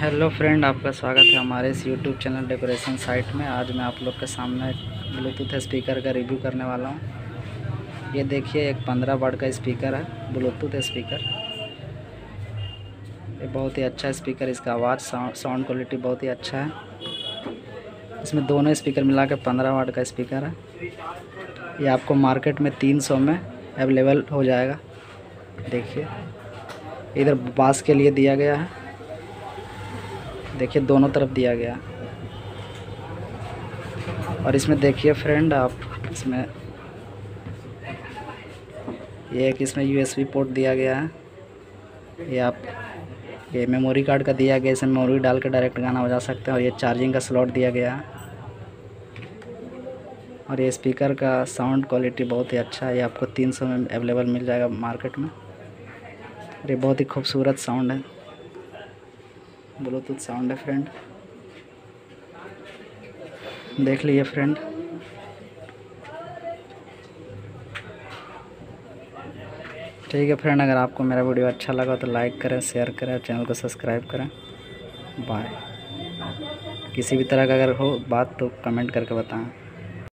Hello friend, आपका स्वागत है हमारे इस यूट्यूब चैनल डेकोरेशन साइट में। आज मैं आप लोग के सामने ब्लूटूथ स्पीकर का रिव्यू करने वाला हूँ। ये देखिए, एक पंद्रह वाट का स्पीकर है ब्लूटूथ स्पीकर ये बहुत ही अच्छा स्पीकर इसका आवाज़ साउंड क्वालिटी बहुत ही अच्छा है। इसमें दोनों स्पीकर मिला के पंद्रह वाट का स्पीकर है। ये आपको मार्केट में तीन सौ में अवेलेबल हो जाएगा। देखिए, इधर बास के लिए दिया गया है। देखिए, दोनों तरफ़ दिया गया। और इसमें देखिए फ्रेंड आप इसमें ये एक इसमें यूएसबी पोर्ट दिया गया है। ये आप ये मेमोरी कार्ड का दिया गया, इसमें मेमोरी डाल के डायरेक्ट गाना बजा सकते हैं और ये चार्जिंग का स्लॉट दिया गया है। और ये स्पीकर का साउंड क्वालिटी बहुत ही अच्छा है, ये आपको तीन सौ में अवेलेबल मिल जाएगा मार्केट में। ये बहुत ही खूबसूरत साउंड है। ब्लूटूथ साउंड है फ्रेंड देख लीजिए फ्रेंड ठीक है फ्रेंड अगर आपको मेरा वीडियो अच्छा लगा तो लाइक करें शेयर करें चैनल को सब्सक्राइब करें। बाय किसी भी तरह का अगर हो बात तो कमेंट करके बताएँ।